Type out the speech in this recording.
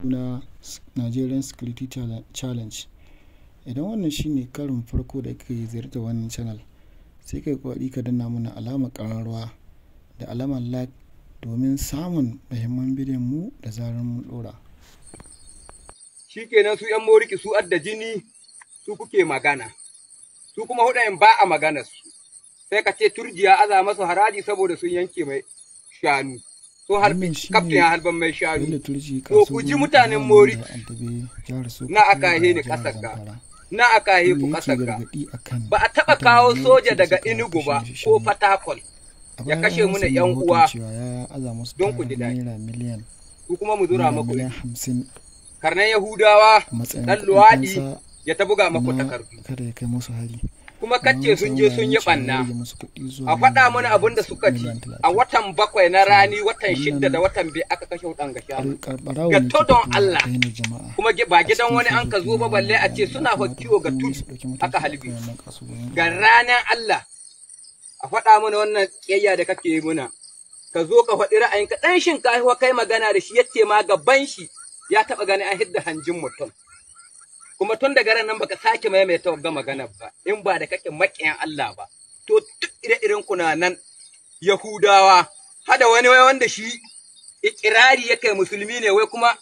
suna Nigerian Security Challenge. Idan wannan shine karin farko da kake ziyartar wannan channel, sai ka yi ƙoƙari ka danna mana alamar ƙararrawa da alamar like domin samun muhimman bidiyon mu da zarar mun. Shi kenan su ‘yan moriki su adda jini su kuke magana, su kuma huɗayen ba a maganar su, sai ka ce turjiya aza masu haraji saboda sun yanke mai shanu. Sun harbi Wannan shine kaftin ya harban mai shanu. To ku ji mutanen Mori na aka ni ƙasar ƙasar ga. Na aka haihe ku ƙasar ga. Ba a mutanen kawo soja da daga Enugu ba ko. A ya kashe muna samu ‘yan uwa don ku ji daɗi. Ku kuma mu zura hamsin Karnan Yahudawa luwaɗi fansa ya ta buga muku na takardu. kada ya kai musu hari. Kuma kacce sun je sun yi zuwa A faɗa mana abin da suka miliyan a watan bakwai na rani watan shidda da watan biyu aka kashe wutan ga shanu. Ga don Allah. Kuma ba gidan wani an ka zo ba balle a ce suna hokkiwo ga tudu aka kasuwanni. Ga ranar Allah a faɗa mana wannan ƙiyayya da kake yi muna. Ka zo ka faɗi ra'ayinka ɗan shinkafa kai magana da shi ya ce ma gaban shi ya taɓa ganin an hidda hanjin mutum. Kuma tun daga ran nan baka sake maimaita wagga magana ba in ba da kake maƙiyan Allah ba. To duk ire-iren kuna nan Yahudawa hada wani wai wanda shi ikirari ya kai musulmi ne wai kuma